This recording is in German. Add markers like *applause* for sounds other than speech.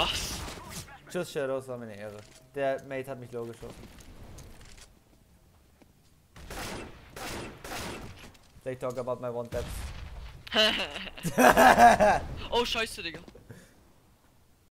Was? Tschüss, Shadows, war mir eine Ehre. Der Mate hat mich low geschossen. They talk about my one taps. *laughs* *laughs* oh, scheiße, Digga.